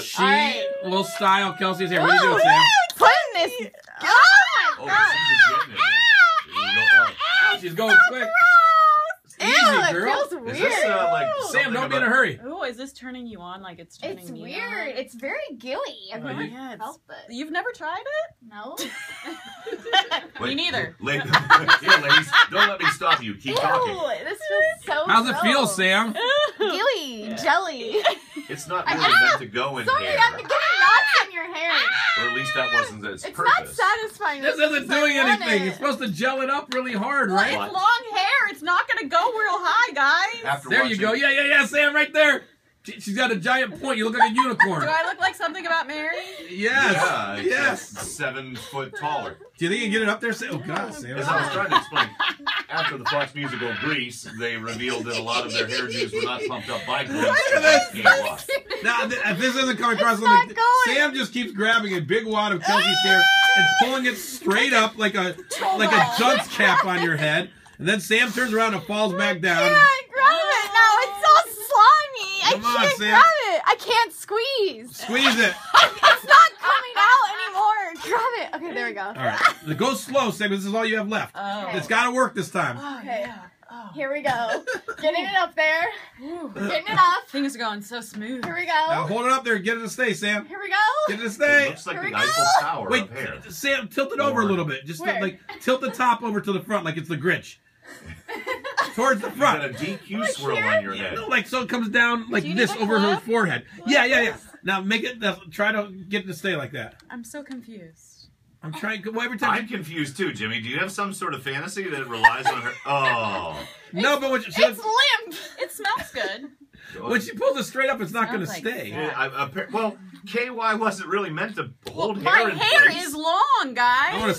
but She Alright. will style Kelsey's hair. What are you doing, Sam? Putting this. Oh oh, my god. she's just it. man. Here you go. Oh. She's going quick. Ew, Easy, it girl. feels Is weird. this uh, like Sam, don't be in a hurry. Oh, is this turning you on like it's turning it's me weird. on? It's very gooey. I've Oh, never you- Yeah, it's- felt it. You've never tried it? No. Wait, Me neither. la- Here, ladies, don't let me stop you. Keep talking. Ew, this feels so How's it feel, gross. Sam? Gooey, Yeah. jelly. It's not really meant to go in here. Sorry, hair, I'm getting knots in your hair. or at least that wasn't its It's purpose. not satisfying. This isn't doing anything. it. It's supposed to gel it up really hard, Well, right? What? it's long hair. It's not gonna go real high, guys. After There you watching- go. Yeah, yeah, yeah, Sam, right there. She- She's got a giant point. You look like a unicorn. Do I look like something about Mary? Yes. Yeah, it's yes. seven foot taller. Do you think you can get it up there? Sam? Oh God, oh, Sam. As I was trying to explain, after the Fox musical Grease, they revealed that a lot of their hairdos were not pumped up by Grease. at this. It came off. Now, th- if this isn't coming across It's not going. Sam just keeps grabbing a big wad of Kelsey's hair and pulling it straight up like a like a dunce cap on your head, and then Sam turns around and falls back I down. can't grab it now. It's so slimy. Come I can't Sam. grab it. I can't squeeze. Squeeze it. it's not coming out anymore. Grab it. Okay, there we go. All right, go slow, Sam. This is all you have left. Oh. It's got to work this time. Oh, Okay. yeah. Oh. Here we go. Getting it up there. Ooh. Getting it up. Things are going so smooth. Here we go. Now hold it up there. Get it to stay, Sam. Here we go. Get go. it to It stay. looks like Here the we go. Eiffel Tower Wait, of hair. Sam, tilt it over a little bit. Just Where? like tilt the top over to the front, like it's the Grinch. Towards the You got a. DQ Like swirl here? on your head. no, like so it comes down like this need a over her clip? forehead. Yeah, yeah, yeah. Now make it. Now, try to get it to stay like that. I'm so confused. I'm trying. Well, every time. I'm confused too, Jimmy. Do you have some sort of fantasy that relies on her? Oh, no, but when she, It's limp. It smells good. when she pulls it straight up, it's not going to Smells like stay. Yeah, I, I, well, KY wasn't really meant to hold My hair in hair place. is long, guys. I want to